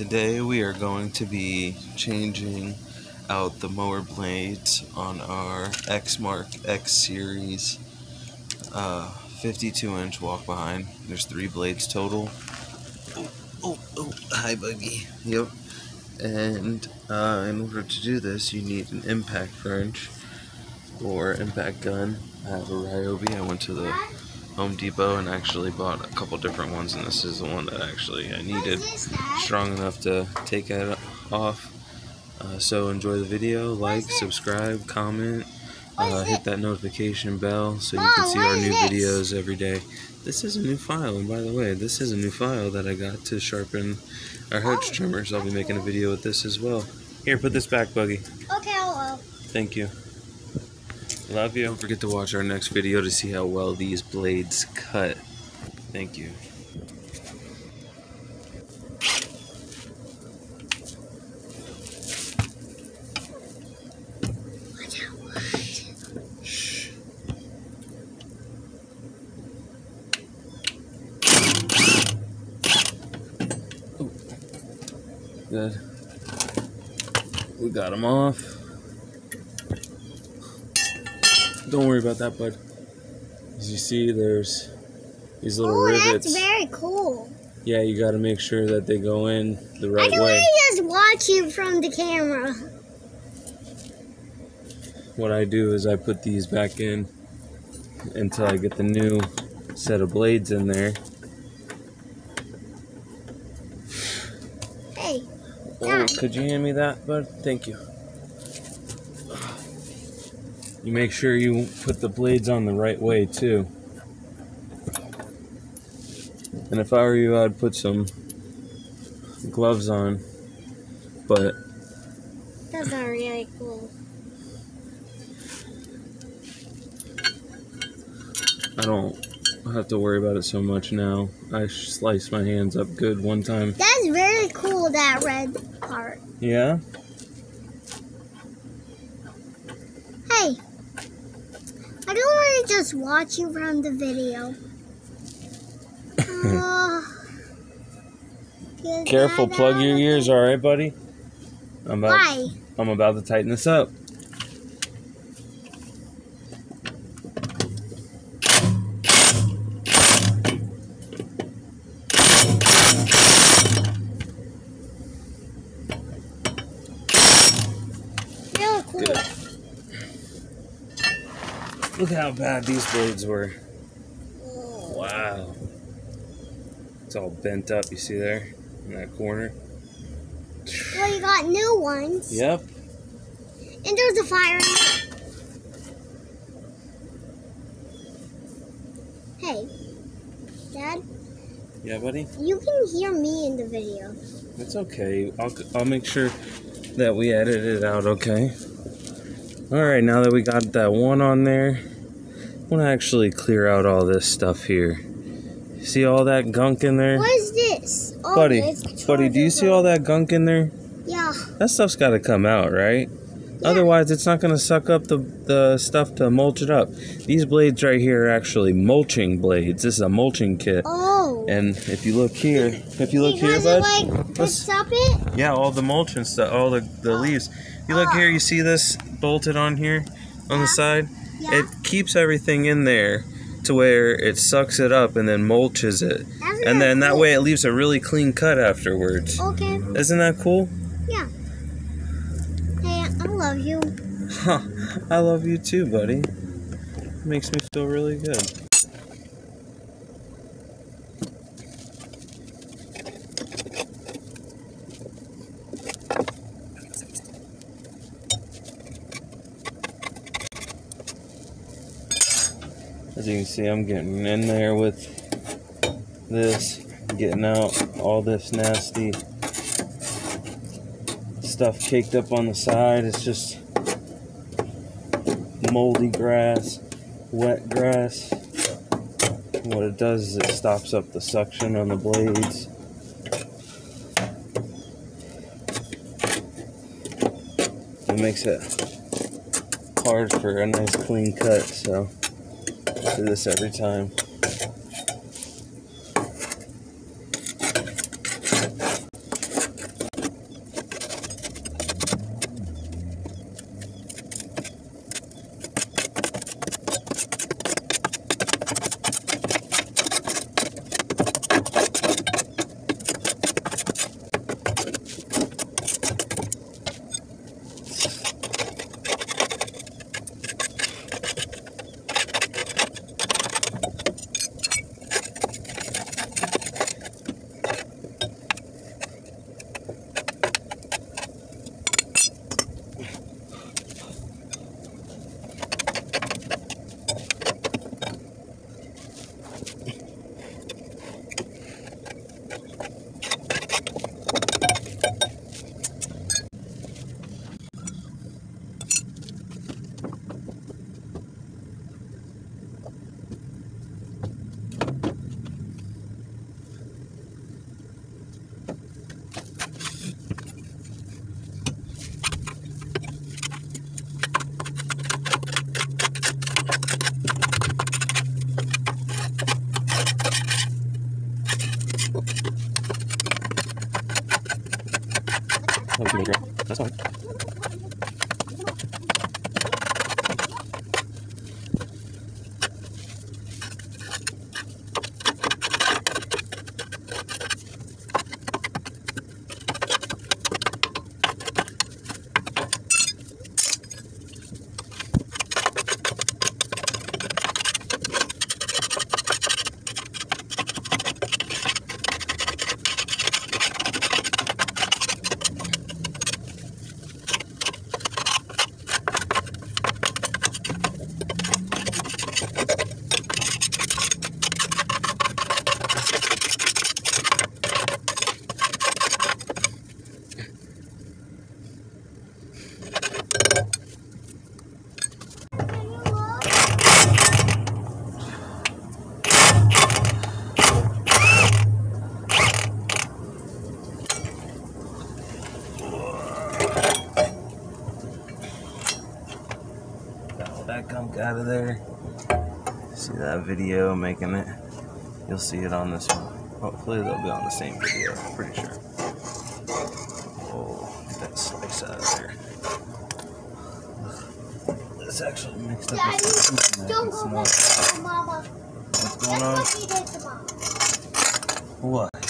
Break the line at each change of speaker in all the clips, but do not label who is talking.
Today we are going to be changing out the mower blades on our Exmark X Series uh, 52 inch walk behind. There's three blades total. Oh, oh, oh, hi buggy. Yep. And uh, in order to do this, you need an impact wrench or impact gun. I have a Ryobi. I went to the Home Depot and actually bought a couple different ones, and this is the one that actually I needed strong enough to take it off. Uh, so enjoy the video, like, subscribe, comment, uh, hit that notification bell so you can see our new videos every day. This is a new file, and by the way, this is a new file that I got to sharpen our hedge trimmers I'll be making a video with this as well. Here, put this back, Buggy.
Okay, I will.
Thank you. Love you. Don't forget to watch our next video to see how well these blades cut. Thank you. Good. We got them off. Don't worry about that, bud. As you see, there's these little
Oh,
rivets.
that's very cool.
Yeah, you got to make sure that they go in the
I
right
can
way.
only just watch you from the camera.
What I do is I put these back in until I get the new set of blades in there.
Hey,
Oh, could you hand me that, bud? Thank you. You make sure you put the blades on the right way too. And if I were you, I'd put some gloves on. But
that's not really cool.
I don't have to worry about it so much now. I sliced my hands up good one time.
That's very cool, that red part.
Yeah?
Hey, I don't want to just watch you from the video. Oh. 'cause
Careful, plug your ears, alright, buddy? I'm about,
Why?
I'm about to tighten this up.
Really cool.
Good. Look how bad these blades were. Wow. It's all bent up, you see there? In that corner?
Well, you got new ones.
Yep.
And there's a fire. in it. Hey, Dad,
Yeah, buddy?
you can hear me in the video.
It's okay. I'll, I'll make sure that we edit it out, okay? Alright, now that we got that one on there, want to actually clear out all this stuff here. See all that gunk in there?
What is this? Oh,
Buddy, buddy, do you see all that gunk in there?
Yeah.
That stuff's got to come out, right? Otherwise, it's not going to suck up the, the stuff to mulch it up. These blades right here are actually mulching blades. This is a mulching kit.
Oh.
And if you look here, if you look here,
because
bud,
it like
let's-
up it.
yeah, all the mulch and stuff, all the, the oh. leaves. You look here, you see this bolted on here on the side?
Yeah.
It keeps everything in there to where it sucks it up and then mulches it.
That's
And then that way it leaves a really clean cut afterwards.
Okay.
Isn't that cool?
Yeah. Hey, I love you. Huh.
I love you too, buddy. Makes me feel really good. As you can see, I'm getting in there with this, getting out all this nasty stuff caked up on the side. It's just moldy grass, wet grass. What it does is it stops up the suction on the blades. It makes it hard for a nice clean cut, so do this every time. Video making it? You'll see it on this one. Hopefully they'll be on the same video. Pretty sure. Oh, get that slice out of there. It's actually mixed up
Daddy,
with
don't go back to Mama.
What's
That's
going on?
what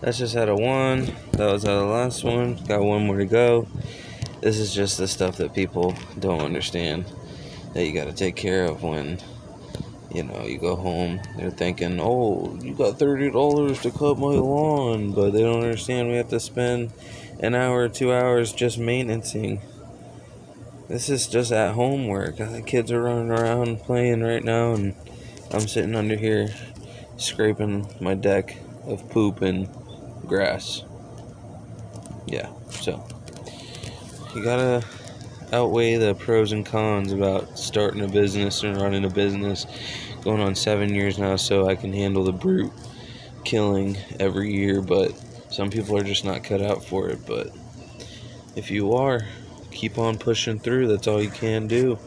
That's just out of one. That was out of the last one. Got one more to go. This is just the stuff that people don't understand that you got to take care of when, you know, you go home. They're thinking, oh, you got $30 to cut my lawn. But they don't understand we have to spend an hour or two hours just maintaining. This is just at home work. Uh, the kids are running around playing right now, and I'm sitting under here scraping my deck of poop and grass. Yeah, so you gotta outweigh the pros and cons about starting a business and running a business. Going on seven years now, so I can handle the brute killing every year, but some people are just not cut out for it. But if you are, keep on pushing through. That's all you can do.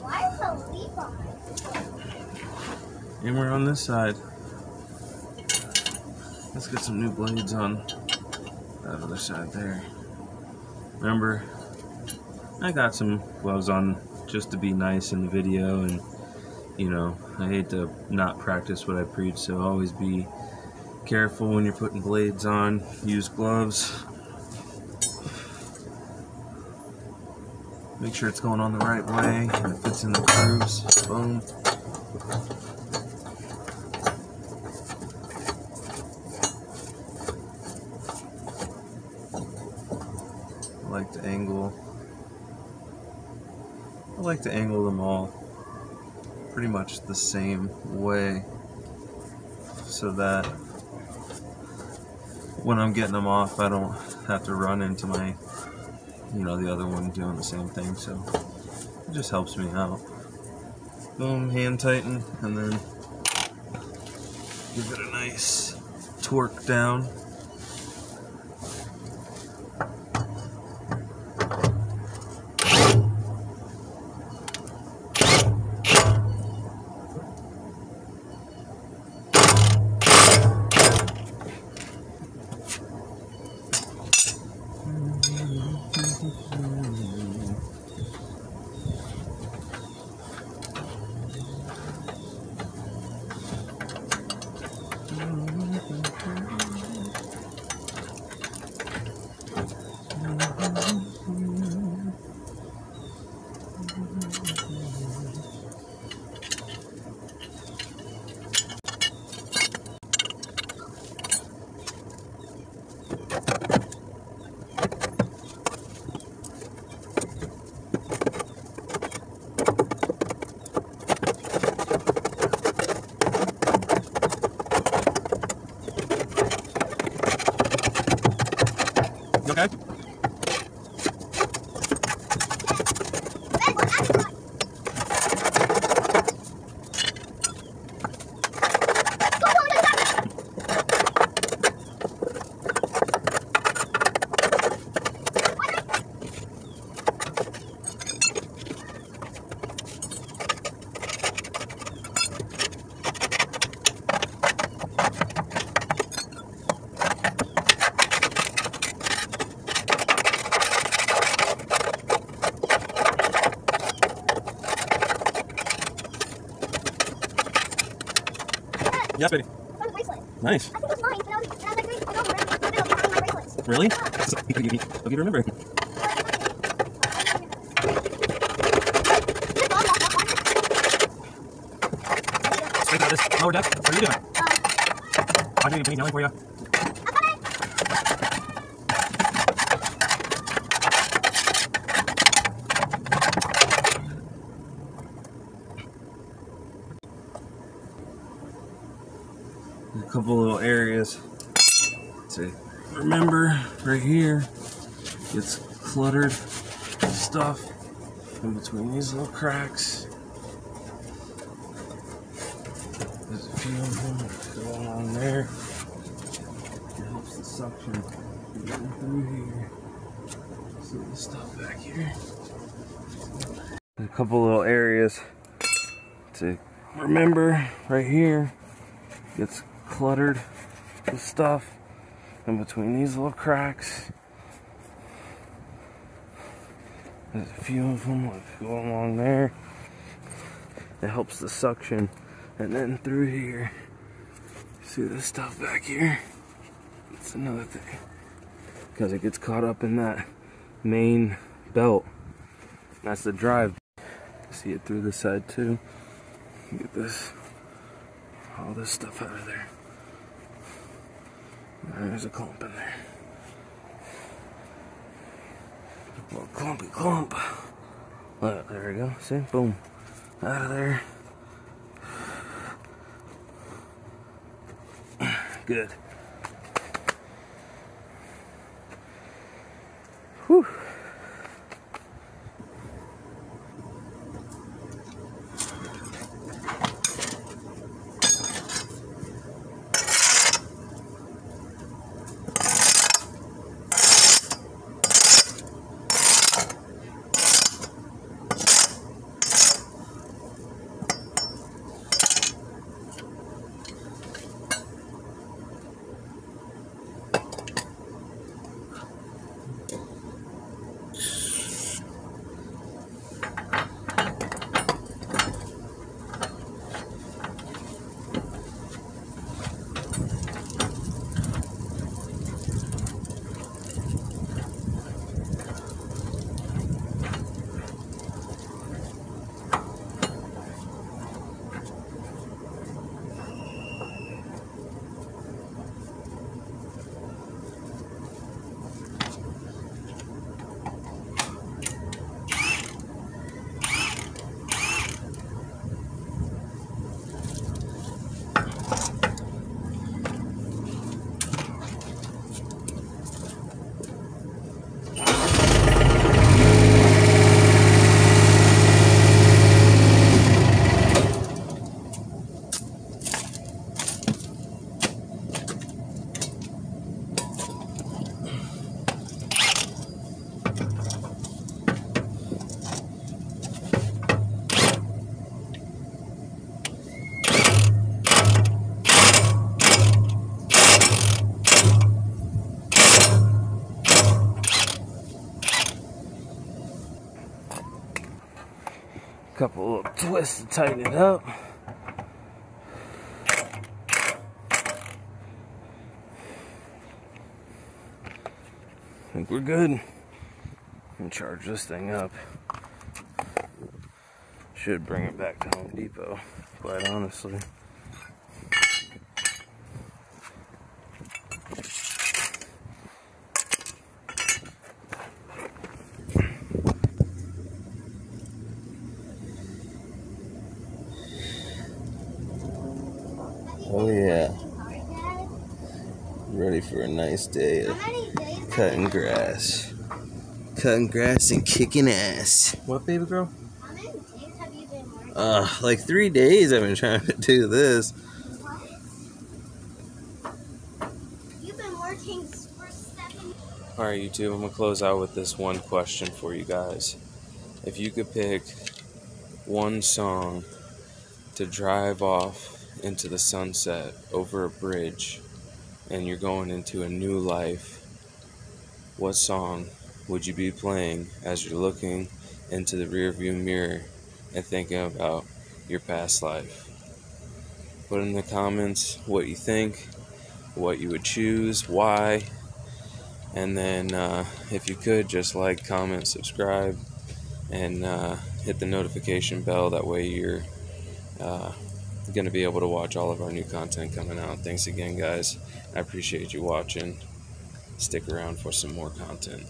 Why is the leaf on?
And we're on this side. Let's get some new blades on that other side there. Remember, I got some gloves on just to be nice in the video, and you know, I hate to not practice what I preach, so always be careful when you're putting blades on. Use gloves. Make sure it's going on the right way and it fits in the grooves. Boom. Like to angle. I like to angle them all pretty much the same way so that when I'm getting them off, I don't have to run into my, you know, the other one doing the same thing. So it just helps me out. Boom, hand tighten, and then give it a nice torque down. Hope you remember. Straight out this lower deck. What are you doing? I'm doing a yelling for you. A couple little areas to remember right here gets cluttered stuff in between these little cracks. There's a few of them going on there. It helps the suction get through here. See the stuff back here. A couple little areas to remember right here gets cluttered with stuff in between these little cracks. There's a few of them that go along there. It helps the suction. And then through here, see this stuff back here? That's another thing. Because it gets caught up in that main belt. That's the drive. See it through the side too. Get this, all this stuff out of there. There's a clump in there. Little clumpy clump. Look, there we go. See? Boom. Out of there. Good. Whew. Couple little twists to tighten it up. I think we're good. And charge this thing up. Should bring it back to Home Depot, quite honestly. Oh yeah. Ready for a nice day of cutting grass. Cutting grass and kicking ass. What, baby girl?
How many days have you been working?
Uh, like three days I've been trying to do this.
What? You've been working for seven.
Alright, YouTube, I'm gonna close out with this one question for you guys. If you could pick one song to drive off into the sunset over a bridge and you're going into a new life, what song would you be playing as you're looking into the rearview mirror and thinking about your past life? Put in the comments what you think, what you would choose, why, and then uh, if you could just like, comment, subscribe, and uh, hit the notification bell. That way you're uh, going to be able to watch all of our new content coming out. Thanks again, guys. I appreciate you watching. Stick around for some more content.